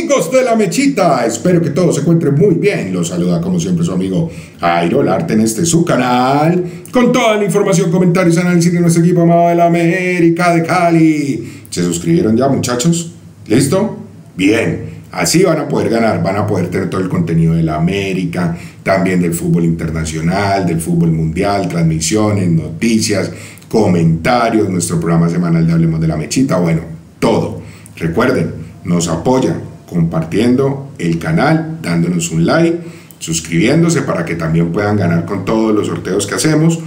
Amigos de la Mechita, espero que todos se encuentren muy bien. Los saluda como siempre su amigo Jairo Larte en este su canal, con toda la información, comentarios, análisis de nuestro equipo amado de la América de Cali. ¿Se suscribieron ya, muchachos? ¿Listo? Bien. Así van a poder ganar, van a poder tener todo el contenido de la América, también del fútbol internacional, del fútbol mundial, transmisiones, noticias, comentarios, nuestro programa semanal de Hablemos de la Mechita, bueno, todo. Recuerden, nos apoya compartiendo el canal, dándonos un like, suscribiéndose para que también puedan ganar con todos los sorteos que hacemos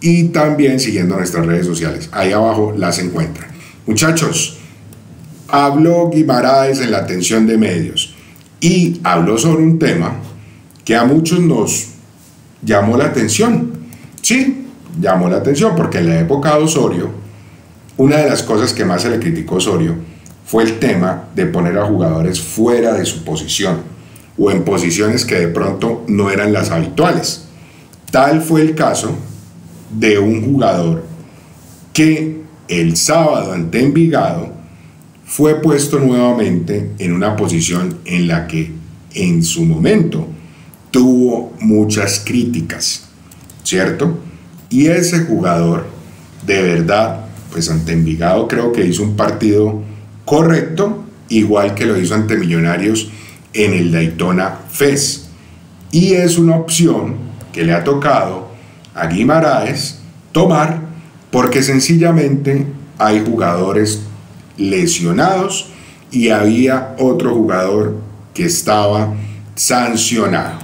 y también siguiendo nuestras redes sociales. Ahí abajo las encuentran. Muchachos, habló Guimaraes en la atención de medios y habló sobre un tema que a muchos nos llamó la atención. Sí, llamó la atención porque en la época de Osorio, una de las cosas que más se le criticó a Osorio fue el tema de poner a jugadores fuera de su posición o en posiciones que de pronto no eran las habituales. Tal fue el caso de un jugador que el sábado ante Envigado fue puesto nuevamente en una posición en la que en su momento tuvo muchas críticas, ¿cierto? Y ese jugador, de verdad, pues ante Envigado creo que hizo un partido correcto, igual que lo hizo ante Millonarios en el Daytona FES. Y es una opción que le ha tocado a Guimaraes tomar porque sencillamente hay jugadores lesionados y había otro jugador que estaba sancionado.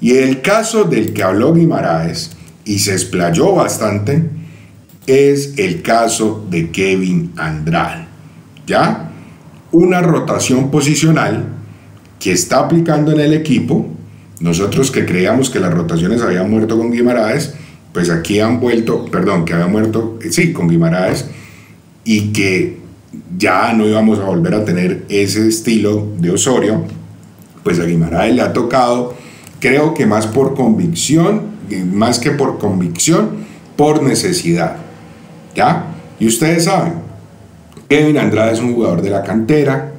Y el caso del que habló Guimaraes y se explayó bastante es el caso de Kevin Andrade. ¿Ya? Una rotación posicional que está aplicando en el equipo. Nosotros que creíamos que las rotaciones habían muerto con Guimaraes, pues aquí han vuelto, perdón, que habían muerto, sí, con Guimaraes, y que ya no íbamos a volver a tener ese estilo de Osorio, pues a Guimaraes le ha tocado, creo que más por convicción, más que por convicción, por necesidad. ¿Ya? Y ustedes saben, Kevin Andrade es un jugador de la cantera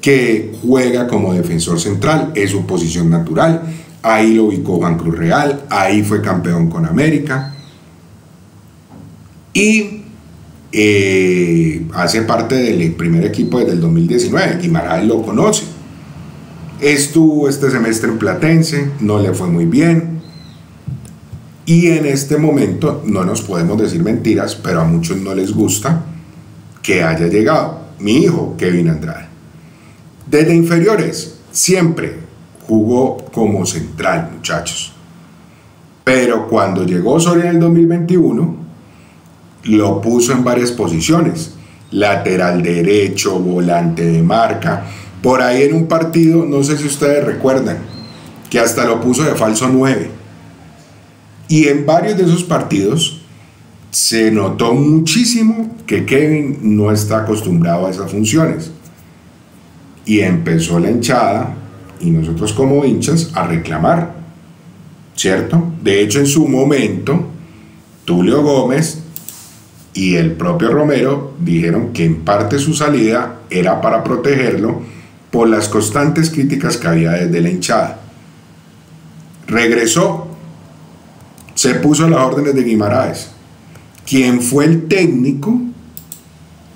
que juega como defensor central, es su posición natural. Ahí lo ubicó Juan Cruz Real, ahí fue campeón con América. Y eh, hace parte del primer equipo desde el 2019. Guimaraes lo conoce. Estuvo este semestre en Platense, no le fue muy bien. Y en este momento no nos podemos decir mentiras, pero a muchos no les gusta que haya llegado. Mi hijo, Kevin Andrade. Desde inferiores, siempre jugó como central, muchachos. Pero cuando llegó Soria en el 2021, lo puso en varias posiciones. Lateral derecho, volante de marca. Por ahí en un partido, no sé si ustedes recuerdan, que hasta lo puso de falso 9. Y en varios de esos partidos se notó muchísimo que Kevin no está acostumbrado a esas funciones. Y empezó la hinchada y nosotros como hinchas a reclamar, ¿cierto? De hecho, en su momento, Tulio Gómez y el propio Romero dijeron que en parte su salida era para protegerlo por las constantes críticas que había desde la hinchada. Regresó, se puso a las órdenes de Guimaraes quien fue el técnico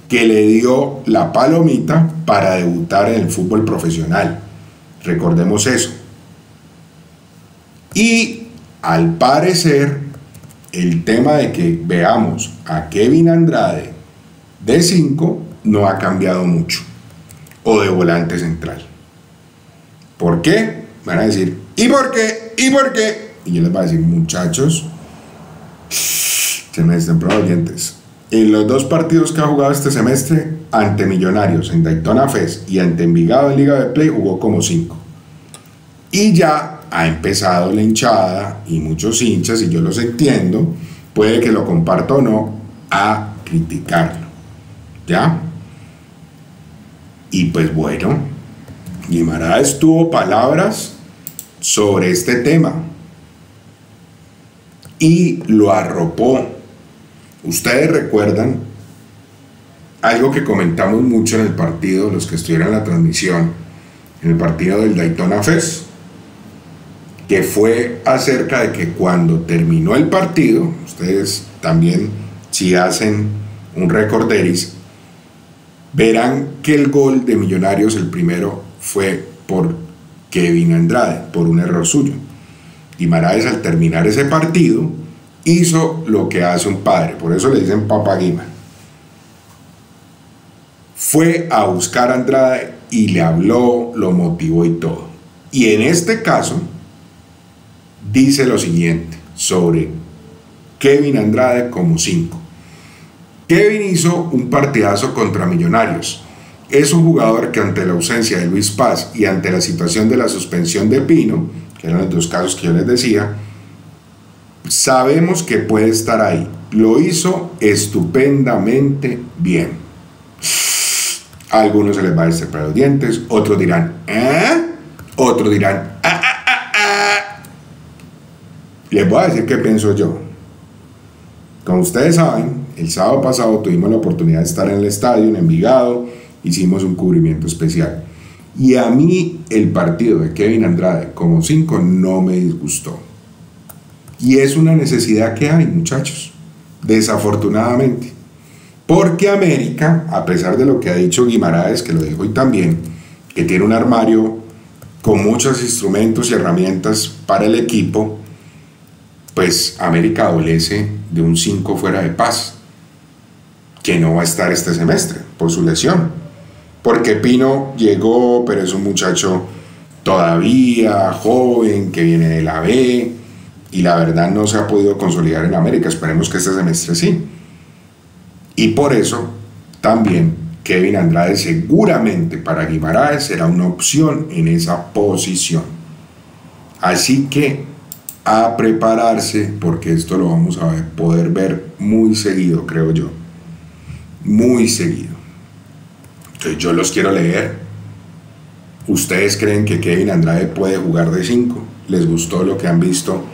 que le dio la palomita para debutar en el fútbol profesional. Recordemos eso. Y al parecer, el tema de que veamos a Kevin Andrade de 5 no ha cambiado mucho. O de volante central. ¿Por qué? Van a decir, ¿y por qué? ¿Y por qué? Y yo les voy a decir, muchachos, semestre en dientes. En los dos partidos que ha jugado este semestre, ante Millonarios en Daytona Fest y ante Envigado en Liga de Play, jugó como cinco. Y ya ha empezado la hinchada y muchos hinchas, y yo los entiendo, puede que lo comparto o no, a criticarlo. ¿Ya? Y pues bueno, Guimaraes tuvo palabras sobre este tema y lo arropó Ustedes recuerdan algo que comentamos mucho en el partido, los que estuvieron en la transmisión, en el partido del Daytona Fest, que fue acerca de que cuando terminó el partido, ustedes también si hacen un recorderis, verán que el gol de Millonarios, el primero, fue por Kevin Andrade, por un error suyo. Guimaraes al terminar ese partido hizo lo que hace un padre, por eso le dicen Papa Guima. Fue a buscar a Andrade y le habló, lo motivó y todo. Y en este caso, dice lo siguiente sobre Kevin Andrade como 5. Kevin hizo un partidazo contra Millonarios. Es un jugador que ante la ausencia de Luis Paz y ante la situación de la suspensión de Pino, eran los dos casos que yo les decía, sabemos que puede estar ahí. Lo hizo estupendamente bien. A algunos se les va a destrepar los dientes, otros dirán, ¿eh? Otros dirán, ¡ah, ah, ah, ah! Les voy a decir qué pienso yo. Como ustedes saben, el sábado pasado tuvimos la oportunidad de estar en el estadio, en Envigado, hicimos un cubrimiento especial. Y a mí el partido de Kevin Andrade como 5 no me disgustó. Y es una necesidad que hay, muchachos, desafortunadamente. Porque América, a pesar de lo que ha dicho Guimaraes, que lo dijo hoy también, que tiene un armario con muchos instrumentos y herramientas para el equipo, pues América adolece de un 5 fuera de paz que no va a estar este semestre por su lesión. Porque Pino llegó, pero es un muchacho todavía joven, que viene de la B, y la verdad no se ha podido consolidar en América. Esperemos que este semestre sí. Y por eso también Kevin Andrade seguramente para Guimaraes será una opción en esa posición. Así que a prepararse porque esto lo vamos a poder ver muy seguido, creo yo muy seguido. Entonces yo los quiero leer. ¿Ustedes creen que Kevin Andrade puede jugar de 5? ¿Les gustó lo que han visto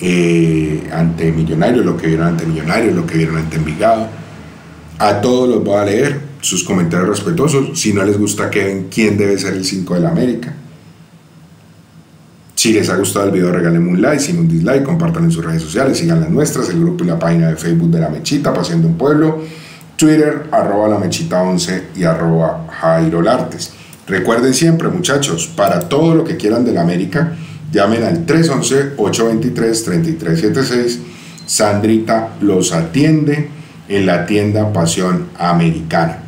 eh, ante Millonarios, lo que vieron ante Millonarios, lo que vieron ante Envigado? A todos los voy a leer sus comentarios respetuosos. Si no les gusta Kevin, ¿quién debe ser el 5 de la América? Si les ha gustado el video, regálenme un like, sin un dislike, compartan en sus redes sociales, sigan las nuestras, el grupo y la página de Facebook de La Mechita, Paseando un Pueblo Twitter, arroba la mechita 11 y arroba Jairo Lartes. Recuerden siempre, muchachos, para todo lo que quieran de la América, llamen al 311-823-3376. Sandrita los atiende en la tienda Pasión Americana.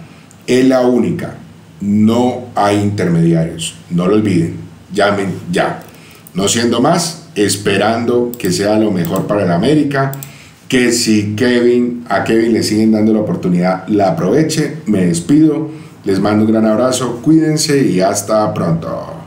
Es la única. No hay intermediarios. No lo olviden. Llamen ya. No siendo más, esperando que sea lo mejor para el América que si Kevin, a Kevin le siguen dando la oportunidad, la aproveche. Me despido, les mando un gran abrazo, cuídense y hasta pronto.